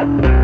Bye.